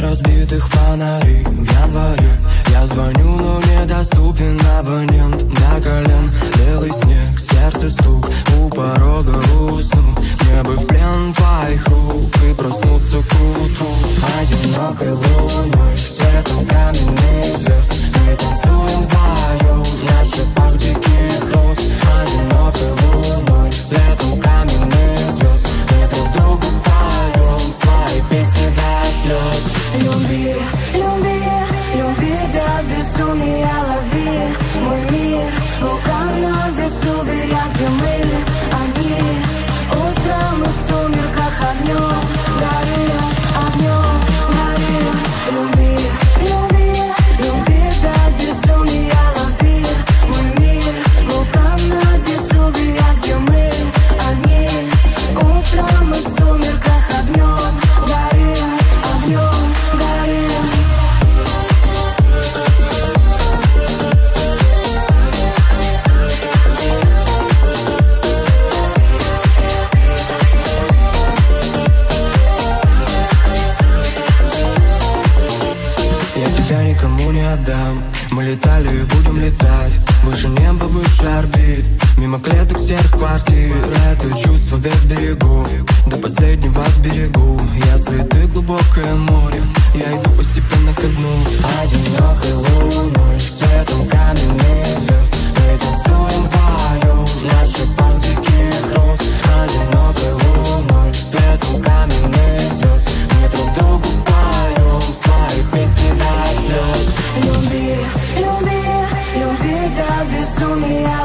разбитых фонарей в январе Я звоню, но недоступен абонент до колен. Белый снег, сердце стук, у порога усну Мне в плен твоих и проснуться к утру. Одинокой луны никому не отдам. Мы летали и будем летать. Выше неба, выше орбит. Мимо клеток серых квартир. Это чувство без берегов До последнего сберегу. Если ты глубокое море. Я иду So only I